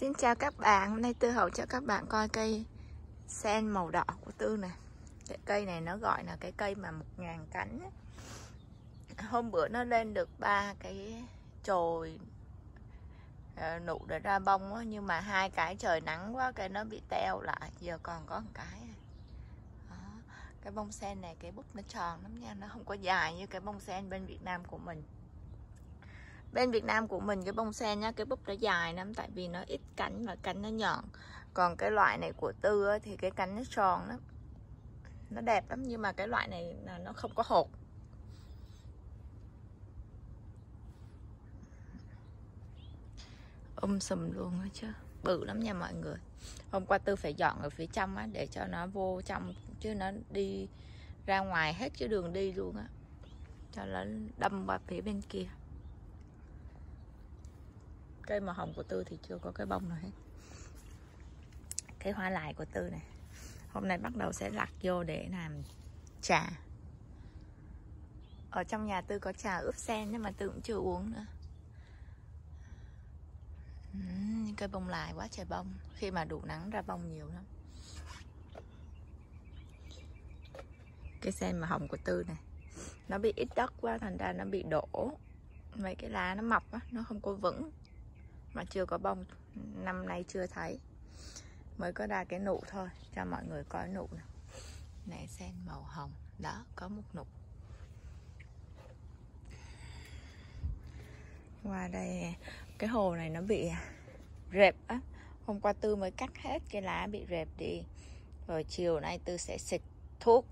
Xin chào các bạn, hôm nay Tư hậu cho các bạn coi cây sen màu đỏ của Tư nè. Cái cây này nó gọi là cái cây mà một ngàn cánh. Hôm bữa nó lên được ba cái chồi ờ, nụ để ra bông á Nhưng mà hai cái trời nắng quá cái nó bị teo lại. Giờ còn có một cái đó. Cái bông sen này cái búp nó tròn lắm nha. Nó không có dài như cái bông sen bên Việt Nam của mình bên Việt Nam của mình cái bông sen nhá cái búp nó dài lắm tại vì nó ít cánh và cánh nó nhọn. Còn cái loại này của Tư á, thì cái cánh nó tròn lắm. Nó đẹp lắm nhưng mà cái loại này là nó không có hột. Um sùm luôn á chứ. Bự lắm nha mọi người. Hôm qua Tư phải dọn ở phía trong á để cho nó vô trong chứ nó đi ra ngoài hết cái đường đi luôn á. Cho nó đâm qua phía bên kia cây màu hồng của tư thì chưa có cái bông nào hết. Cái hoa lại của tư này. Hôm nay bắt đầu sẽ lặt vô để làm trà. Ở trong nhà tư có trà ướp sen nhưng mà tư cũng chưa uống nữa. Uhm, cây bông lại quá trời bông. Khi mà đủ nắng ra bông nhiều lắm. Cái sen mà hồng của tư này nó bị ít đất quá thành ra nó bị đổ. Mấy cái lá nó mọc á nó không có vững mà chưa có bông. Năm nay chưa thấy. Mới có ra cái nụ thôi, cho mọi người coi nụ này này, sen màu hồng. Đó, có một nụ. Qua đây, cái hồ này nó bị rệp á. Hôm qua tư mới cắt hết cái lá bị rệp đi. Rồi chiều nay tư sẽ xịt thuốc,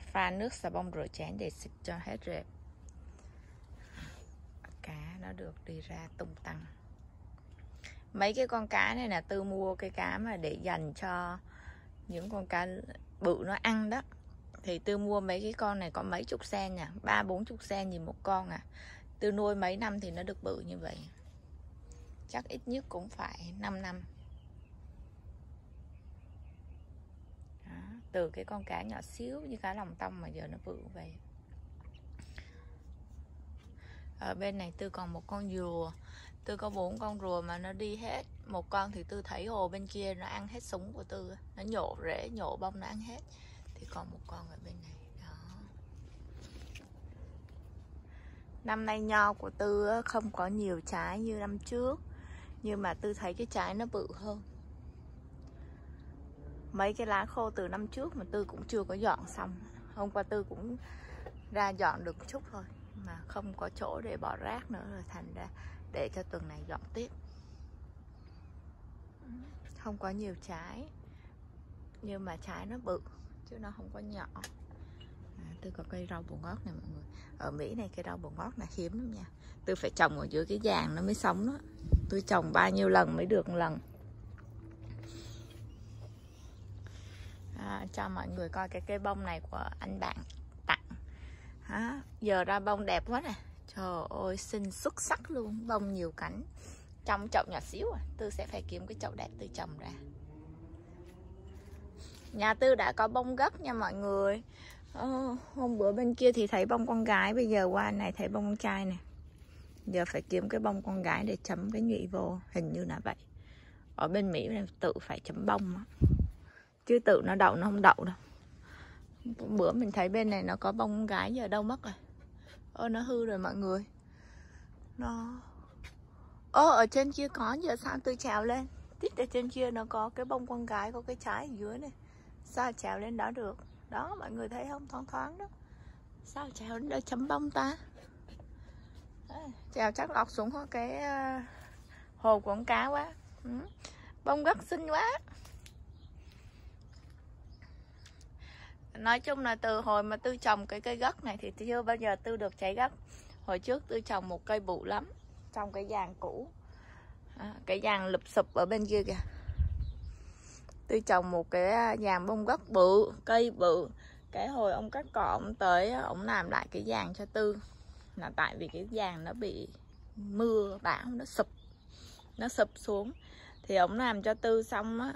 pha nước xà bông rửa chén để xịt cho hết rệp. Cá nó được đi ra tung tăng mấy cái con cá này là tư mua cái cá mà để dành cho những con cá bự nó ăn đó. Thì tư mua mấy cái con này có mấy chục sen nha ba bốn chục sen gì một con à. Tư nuôi mấy năm thì nó được bự như vậy. Chắc ít nhất cũng phải 5 năm. Đó, từ cái con cá nhỏ xíu như cá lòng tông mà giờ nó bự vậy ở bên này tư còn một con rùa. Tư có bốn con rùa mà nó đi hết. Một con thì tư thấy hồ bên kia, nó ăn hết súng của tư. Nó nhổ rễ, nhổ bông, nó ăn hết. Thì còn một con ở bên này. Đó. Năm nay nho của tư không có nhiều trái như năm trước. Nhưng mà tư thấy cái trái nó bự hơn. Mấy cái lá khô từ năm trước mà tư cũng chưa có dọn xong. Hôm qua tư cũng ra dọn được chút thôi mà không có chỗ để bỏ rác nữa rồi thành ra để cho tuần này dọn tiếp. Không có nhiều trái nhưng mà trái nó bự chứ nó không có nhỏ. À, tôi có cây rau bồ ngót này mọi người. Ở Mỹ này cây rau bồ ngót là hiếm lắm nha. Tôi phải trồng ở giữa cái vàng nó mới sống đó. Tôi trồng bao nhiêu lần mới được một lần. À, cho mọi người coi cái cây bông này của anh bạn. Hả? giờ ra bông đẹp quá nè. Trời ơi xinh xuất sắc luôn. Bông nhiều cánh Trong chậu nhỏ xíu à. Tư sẽ phải kiếm cái chậu đẹp từ trồng ra. Nhà Tư đã có bông gấp nha mọi người. Ờ, Hôm bữa bên kia thì thấy bông con gái Bây giờ qua này thấy bông con trai nè. Giờ phải kiếm cái bông con gái để chấm cái nhụy vô Hình như là vậy. Ở bên Mỹ này tự phải chấm bông á. Chứ tự nó đậu nó không đậu đâu. Bữa mình thấy bên này nó có bông gái giờ đâu mất rồi. Ơ, nó hư rồi mọi người. Nó Ơ, ở trên kia có giờ sao tôi trèo lên? Tít ở trên kia nó có cái bông con gái, Có cái trái ở dưới này. Sao trèo lên đó được? Đó, mọi người thấy không? Thoáng thoáng đó. Sao trèo lên đó chấm bông ta? Trèo chắc lọt xuống cái ờ, hồ quảng cá quá. Ừ. Bông rất xinh quá. Nói chung là từ hồi mà tư trồng cái cây gấc này thì chưa bao giờ tư được trái gấc. Hồi trước tư trồng một cây bự lắm trong cái giàn cũ. À, cái giàn lụp sụp ở bên kia kìa. Tư trồng một cái à, giàn bông gấc bự cây bự cái hồi ông cắt cỏ ông tới à, ông làm lại cái giàn cho tư. Là tại vì cái giàn nó bị mưa bão nó sụp. Nó sụp xuống. Thì ông làm cho tư xong á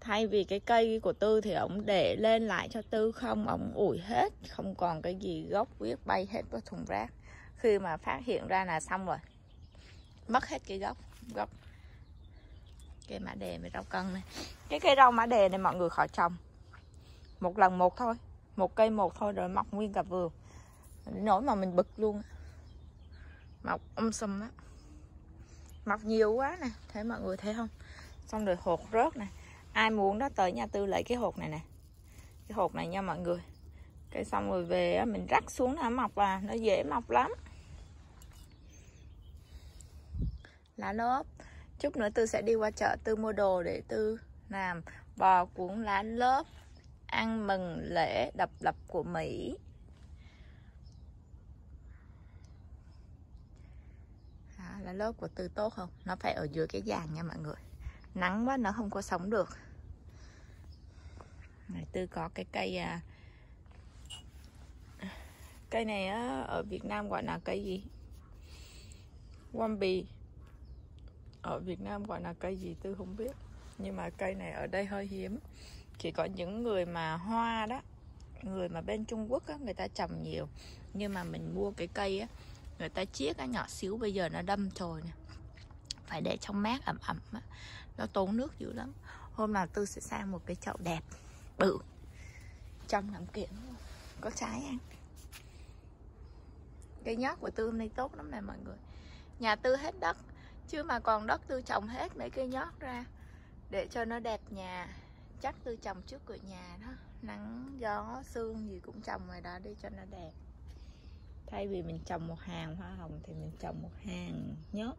thay vì cái cây của tư thì ổng để lên lại cho tư không, ổng ủi hết, không còn cái gì gốc viết bay hết vào thùng rác. Khi mà phát hiện ra là xong rồi, mất hết cái gốc gốc. Cây mã đề với rau cân này. Cái cây rau mã đề này mọi người khỏi trồng. Một lần một thôi, một cây một thôi rồi mọc nguyên cả vườn. Nổi mà mình bực luôn mọc um sùm á. Mọc nhiều quá nè, thấy mọi người thấy không? Xong rồi hột rớt này ai muốn đó tới nhà tư lấy cái hột này nè. Cái hột này nha mọi người. Cái xong rồi về mình rắc xuống nó mọc à? Nó dễ mọc lắm. Lá lốp chút nữa tư sẽ đi qua chợ tư mua đồ để tư làm. Bò cuốn lá lốp ăn mừng lễ độc lập của mỹ. À, lá lốp của tư tốt không? Nó phải ở dưới cái giàn nha mọi người. Nắng quá nó không có sống được này tư có cái cây à, cây này á, ở Việt Nam gọi là cây gì? Wambi. Ở Việt Nam gọi là cây gì tư không biết. Nhưng mà cây này ở đây hơi hiếm. Chỉ có những người mà hoa đó người mà bên Trung Quốc á, người ta trồng nhiều. Nhưng mà mình mua cái cây á người ta chiết nó nhỏ xíu bây giờ nó đâm trồi nè. Phải để trong mát ẩm ẩm á. Nó tốn nước dữ lắm. Hôm nào tư sẽ sang một cái chậu đẹp bự. Trong làm kiện có trái ăn. Cây nhót của tư hôm nay tốt lắm nè mọi người. Nhà tư hết đất. Chứ mà còn đất tư trồng hết mấy cây nhót ra. Để cho nó đẹp nhà. Chắc tư trồng trước cửa nhà đó. Nắng, gió, sương gì cũng trồng ngoài đó đi cho nó đẹp. Thay vì mình trồng một hàng hoa hồng thì mình trồng một hàng nhót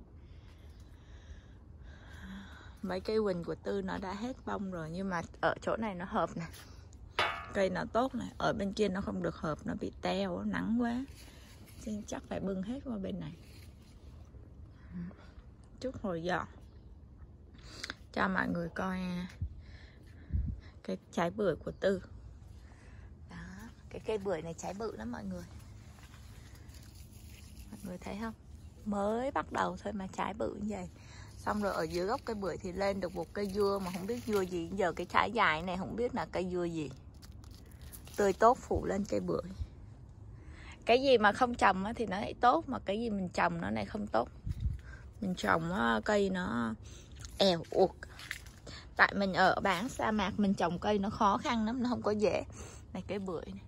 mấy cây quỳnh của tư nó đã hết bông rồi, nhưng mà ở chỗ này nó hợp nè. Cây nó tốt này ở bên kia nó không được hợp, nó bị teo, nắng quá. Nên chắc phải bưng hết qua bên này. Chút hồi dọn cho mọi người coi à, cái trái bưởi của tư. Đó, cái cây bưởi này trái bự lắm mọi người. Mọi người thấy không? Mới bắt đầu thôi mà trái bự như vậy xong rồi ở dưới gốc cây bưởi thì lên được một cây dưa mà không biết dưa gì. Giờ cái trái dài này không biết là cây dưa gì. Tươi tốt phủ lên cây bưởi. Cái gì mà không trồng thì nó lại tốt, mà cái gì mình trồng nó này không tốt. Mình trồng cây nó èo uột. Tại mình ở bán sa mạc, mình trồng cây nó khó khăn lắm, nó không có dễ. Này, cây bưởi này.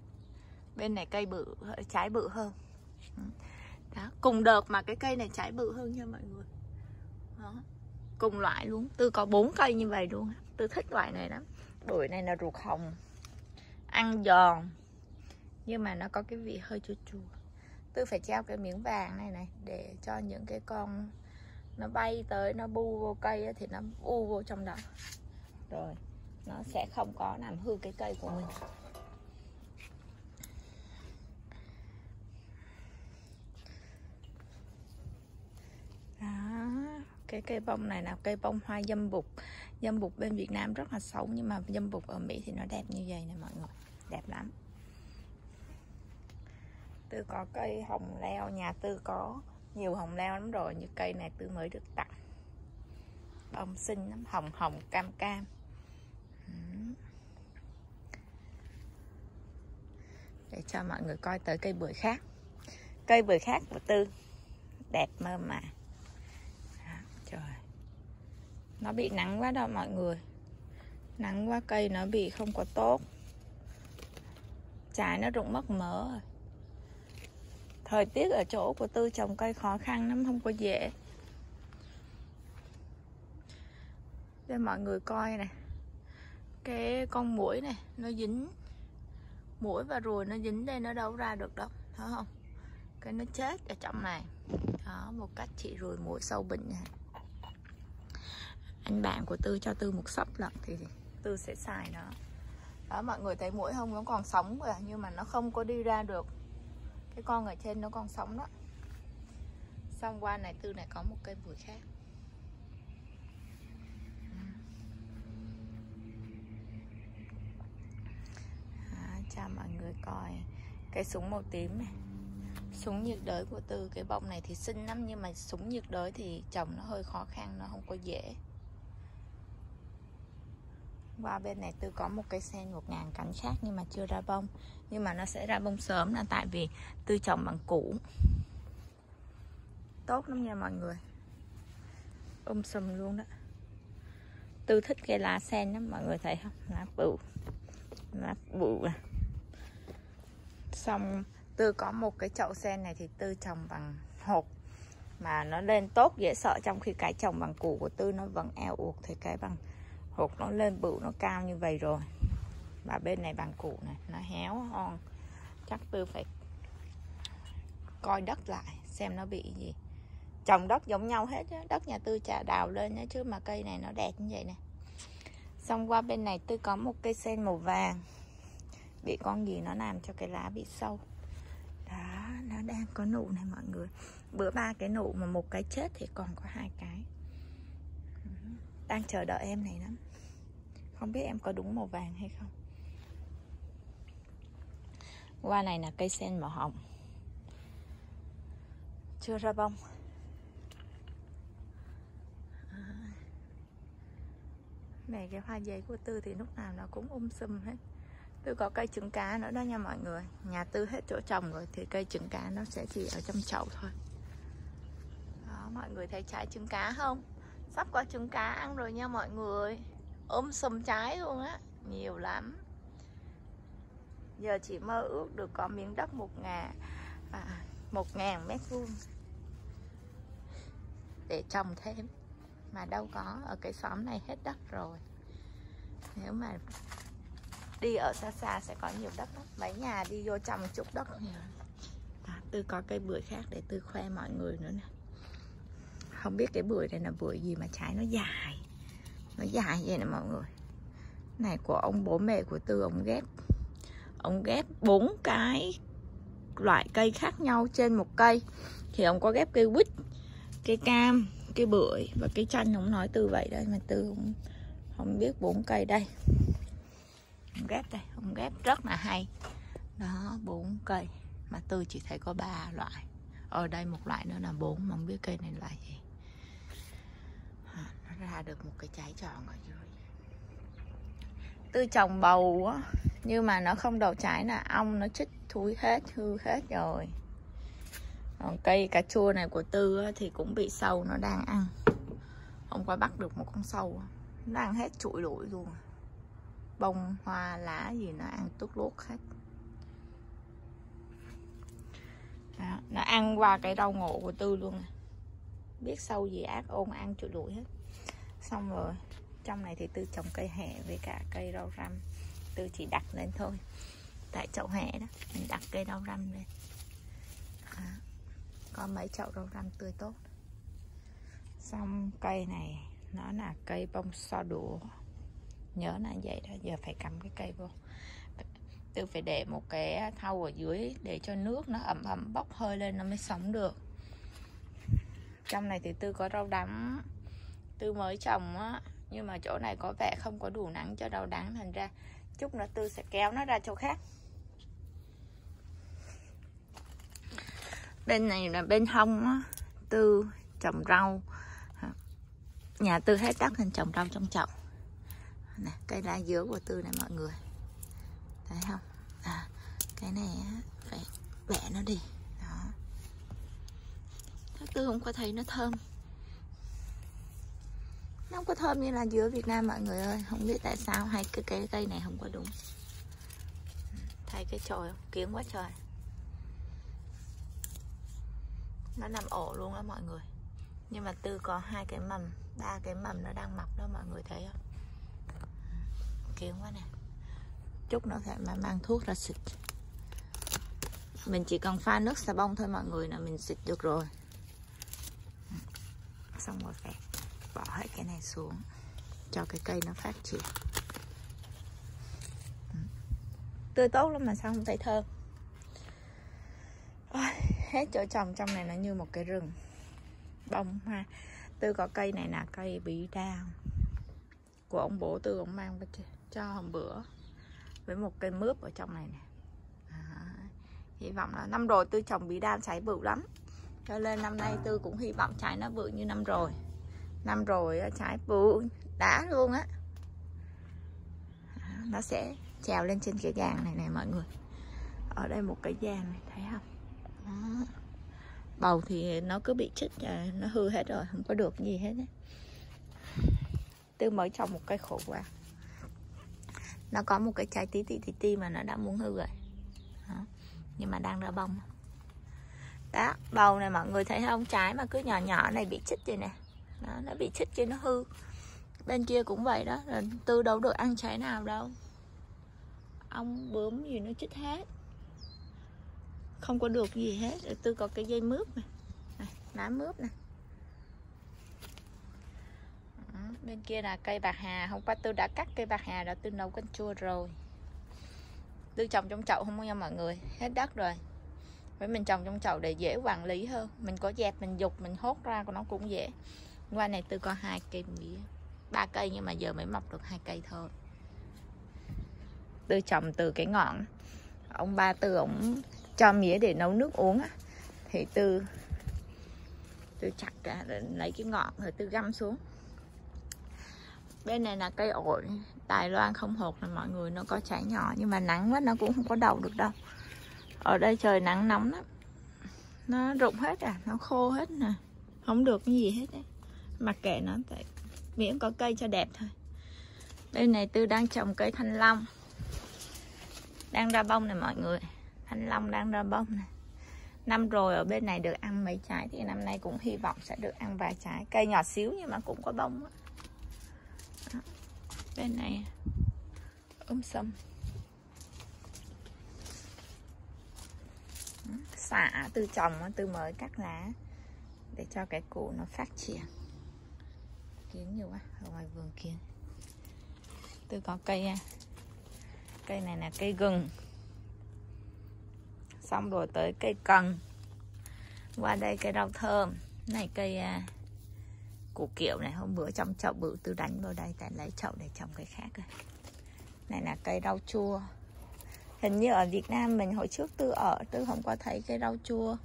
bên này cây bự, trái bự hơn. Đó, cùng đợt mà cái cây này trái bự hơn nha mọi người cùng loại luôn. Tư có bốn cây như vậy luôn. Tư thích loại này lắm. Bưởi này là ruột hồng, ăn giòn, nhưng mà nó có cái vị hơi chua chua. Tư phải treo cái miếng vàng này này để cho những cái con nó bay tới, nó bu vô cây thì nó u vô trong đó. Rồi, nó sẽ không có làm hư cái cây của mình. Đó cái cây bông này là cây bông hoa dâm bụt dâm bụt bên Việt Nam rất là xấu, nhưng mà dâm bụt ở Mỹ thì nó đẹp như vậy nè mọi người. Đẹp lắm. Tư có cây hồng leo, nhà tư có nhiều hồng leo lắm rồi như cây này tư mới được tặng. Bông xinh lắm, hồng hồng, cam cam. Để cho mọi người coi tới cây bưởi khác. Cây bưởi khác của tư. Đẹp mơ mà trời. Nó bị nắng quá đó mọi người. Nắng quá, cây nó bị không có tốt. Trái nó rụng mất mỡ rồi. Thời tiết ở chỗ của tư trồng cây khó khăn lắm, không có dễ. Cho mọi người coi này cái con mũi này, nó dính. Mũi và ruồi nó dính đây, nó đâu ra được đâu, thấy không? Cái nó chết ở trong này. Đó, một cách trị ruồi mũi sâu bệnh này anh bạn của tư cho tư một sấp lận thì tư sẽ xài nó. Đó mọi người thấy mũi không nó còn sống rồi nhưng mà nó không có đi ra được. Cái con ở trên nó còn sống đó. Xong qua này tư này có một cây bụi khác. À, cho mọi người coi cái súng màu tím này. Súng nhiệt đới của tư cái bông này thì xinh lắm nhưng mà súng nhiệt đới thì trồng nó hơi khó khăn nó không có dễ qua bên này tư có một cây sen một ngàn cánh khác nhưng mà chưa ra bông. Nhưng mà nó sẽ ra bông sớm là tại vì tư trồng bằng củ. Tốt lắm nha mọi người. Um sùm luôn đó. Tư thích cây lá sen lắm, mọi người thấy không? Lá bự. Lá bự à. Xong tư có một cái chậu sen này thì tư trồng bằng hột. Mà nó lên tốt dễ sợ trong khi cái trồng bằng củ của tư nó vẫn eo uột thì cái bằng hột nó lên bự nó cao như vậy rồi. Và bên này bằng củ này, nó héo hon. Chắc tư phải coi đất lại xem nó bị gì. Trồng đất giống nhau hết đó. đất nhà tư trà đào lên á, chứ mà cây này nó đẹp như vậy nè. Xong qua bên này tư có một cây sen màu vàng. Bị con gì nó làm cho cái lá bị sâu. Đó, nó đang có nụ này mọi người. Bữa ba cái nụ mà một cái chết thì còn có hai cái đang chờ đợi em này lắm. Không biết em có đúng màu vàng hay không. Qua này là cây sen màu hồng. Chưa ra bông. Này cái hoa giấy của tư thì lúc nào nó cũng um sùm hết. Tư có cây trứng cá nữa đó nha mọi người. Nhà tư hết chỗ trồng rồi thì cây trứng cá nó sẽ chỉ ở trong chậu thôi. Đó, mọi người thấy trái trứng cá không? Sắp có trứng cá ăn rồi nha mọi người. Ôm sùm trái luôn á nhiều lắm. Giờ chỉ mơ ước được có miếng đất một ngàn à, một ngàn mét vuông. Để trồng thêm. Mà đâu có ở cái xóm này hết đất rồi. Nếu mà đi ở xa xa sẽ có nhiều đất lắm. Mấy nhà đi vô trồng chút đất. Nhiều à, tư có cây bưởi khác để tư khoe mọi người nữa nè không biết cái bưởi này là bưởi gì mà trái nó dài. Nó dài vậy nè mọi người. Này của ông bố mẹ của tư ông ghép. Ông ghép bốn cái loại cây khác nhau trên một cây. Thì ông có ghép cây quýt cây cam cây bưởi và cây chanh. Ông nói tư vậy đây mà tư không, không biết bốn cây đây. Ông ghép đây ông ghép rất là hay. Đó bốn cây. Mà tư chỉ thấy có ba loại. Ở đây một loại nữa là bốn mà không biết cây này là gì ra được một cái trái tròn ở dưới. Tư trồng bầu á nhưng mà nó không đầu trái là ong nó chích thúi hết hư hết rồi. Còn cây cà chua này của tư á, thì cũng bị sâu nó đang ăn. Hôm qua bắt được một con sâu nó ăn hết trụi lụi luôn. Bông hoa lá gì nó ăn tốt lốt hết. Đó, nó ăn qua cái rau ngộ của tư luôn à. biết sâu gì ác ôn ăn trụi lụi hết xong rồi trong này thì tư trồng cây hẹ với cả cây rau răm. Tư chỉ đặt lên thôi tại chậu hẹ đó mình đặt cây rau răm lên. À, có mấy chậu rau răm tươi tốt. Xong cây này nó là cây bông so đũa. Nhớ là vậy đó giờ phải cầm cái cây vô. Tư phải để một cái thau ở dưới để cho nước nó ẩm ẩm bốc hơi lên nó mới sống được. Trong này thì tư có rau đắng tư mới trồng á nhưng mà chỗ này có vẻ không có đủ nắng cho rau đắng thành ra chút nữa tư sẽ kéo nó ra chỗ khác. Bên này là bên hông á tư trồng rau. Nhà tư hết đất nên trồng rau trong chậu. Nè cây lá dứa của tư này mọi người. Thấy không? À, cái này phải bẻ nó đi. Đó. Tư không có thấy nó thơm nó không có thơm như là dứa Việt Nam, mọi người ơi. Không biết tại sao hay cái cây cây này không có đúng. Thấy cái chồi không? Kiến quá trời. Nó nằm ổ luôn đó mọi người. Nhưng mà tư có hai cái mầm, ba cái mầm nó đang mọc đó mọi người thấy không? Kiến quá nè. Chút nữa phải mà mang thuốc ra xịt. Mình chỉ cần pha nước xà bông thôi mọi người là mình xịt được rồi. Xong rồi phải bỏ hết cái này xuống cho cái cây nó phát triển. Ừ. Tươi tốt lắm mà sao không thấy thơm? Ôi, hết chỗ trồng trong này nó như một cái rừng bông hoa. Tư có cây này là cây bí đao của ông bố tư ông mang cho hôm bữa với một cây mướp ở trong này nè. À, hy vọng là năm rồi tư trồng bí đan trái bự lắm. Cho nên năm nay tư cũng hy vọng trái nó bự như năm rồi năm rồi trái bự, đã luôn á. Nó sẽ trèo lên trên cái giàn này nè mọi người. Ở đây một cái giàn này, thấy không? Đó. bầu thì nó cứ bị chích à, nó hư hết rồi, không có được gì hết á. Tư mới trồng một cây khổ qua nó có một cái trái tí tí tí tí mà nó đã muốn hư rồi. Đó. nhưng mà đang ra bông. Đó, bầu này mọi người thấy không? Trái mà cứ nhỏ nhỏ này bị chích vậy nè đó, nó bị chích kia nó hư. Bên kia cũng vậy đó rồi tư đâu được ăn trái nào đâu. Ong bướm gì nó chích hết. Không có được gì hết rồi tư có cái dây mướp này, này lá mướp này. Đó, bên kia là cây bạc hà hôm qua tư đã cắt cây bạc hà đã tư nấu canh chua rồi. Tư trồng trong chậu không nha mọi người hết đất rồi. Với mình trồng trong chậu để dễ quản lý hơn mình có dẹp mình dục mình hốt ra của nó cũng dễ qua này tư có hai cây mía. Ba cây nhưng mà giờ mới mọc được hai cây thôi. Tư trồng từ cái ngọn ông ba tư ổng cho mía để nấu nước uống á. Thì tư tư chặt ra lấy cái ngọn rồi tư găm xuống. Bên này là cây ổi, Đài Loan không hột là mọi người nó có trái nhỏ, nhưng mà nắng quá, nó cũng không có đầu được đâu. Ở đây trời nắng nóng lắm. Nó rụng hết à nó khô hết nè. Không được cái gì hết đấy mặc kệ nó, tại miễn có cây cho đẹp thôi. Bên này tư đang trồng cây thanh long. Đang ra bông này mọi người. Thanh long đang ra bông này năm rồi ở bên này được ăn mấy trái thì năm nay cũng hy vọng sẽ được ăn vài trái. Cây nhỏ xíu nhưng mà cũng có bông đó. bên này ôm sâm. Xả từ trồng, từ mới cắt lá để cho cái củ nó phát triển kiến nhiều quá ở ngoài vườn kiến. Tôi có cây à, cây này là cây gừng. Xong rồi tới cây cần. Qua đây cây rau thơm. Này cây à, củ kiệu này hôm bữa trong chậu bự tôi đánh vào đây tại lấy chậu để trồng cây khác rồi này là cây rau chua. Hình như ở Việt Nam mình hồi trước tư ở tư không có thấy cây rau chua.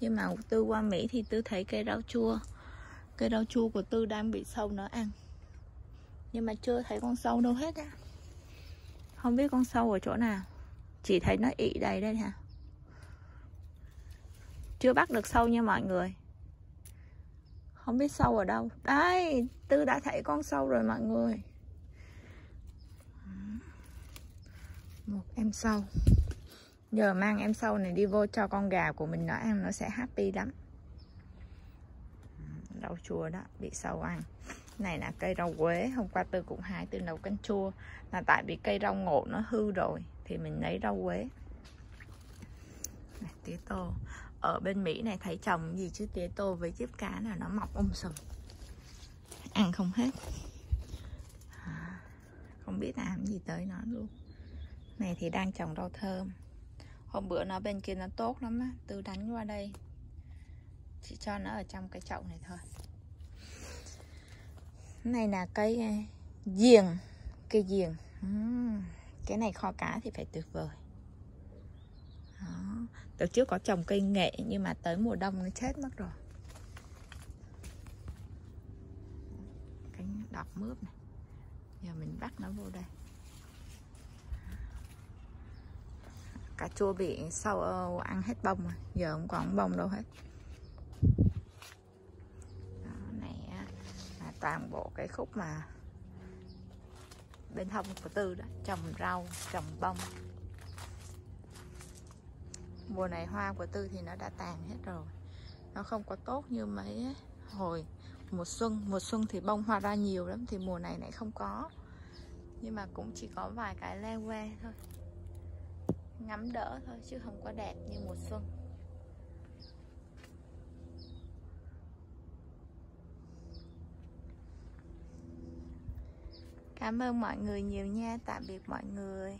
Nhưng mà tư qua Mỹ thì tư thấy cây rau chua cây rau chua của tư đang bị sâu nó ăn. Nhưng mà chưa thấy con sâu đâu hết á. Không biết con sâu ở chỗ nào. Chỉ thấy nó ị đầy đây hả chưa bắt được sâu nha mọi người. Không biết sâu ở đâu. Đây tư đã thấy con sâu rồi mọi người. Một em sâu. Giờ mang em sâu này đi vô cho con gà của mình nó ăn, nó sẽ happy lắm rau chua đó bị sâu ăn. Này là cây rau quế hôm qua tư cũng hái từ đầu canh chua. Là tại vì cây rau ngộ nó hư rồi thì mình lấy rau quế. Này, tía tô. Ở bên Mỹ này thấy trồng gì chứ? Tía tô với chiếc cá là nó mọc um sùm. Ăn không hết. À, không biết làm gì tới nó luôn. Này thì đang trồng rau thơm. Hôm bữa nó bên kia nó tốt lắm á tư đánh qua đây chị cho nó ở trong cái chậu này thôi. Này là cây ờ, giềng cây giềng. Uhm, cái này kho cá thì phải tuyệt vời. Đó. từ trước có trồng cây nghệ nhưng mà tới mùa đông nó chết mất rồi. Cánh đọt mướp này. Giờ mình bắt nó vô đây. Cà chua bị sâu ờ, ăn hết bông rồi. Giờ không còn bông đâu hết Đó, này là toàn bộ cái khúc mà bên hông của tư đó, trồng rau, trồng bông. Mùa này hoa của tư thì nó đã tàn hết rồi, nó không có tốt như mấy hồi mùa xuân. Mùa xuân thì bông hoa ra nhiều lắm, thì mùa này lại không có. Nhưng mà cũng chỉ có vài cái le que thôi, ngắm đỡ thôi, chứ không có đẹp như mùa xuân. Cảm ơn mọi người nhiều nha. Tạm biệt mọi người.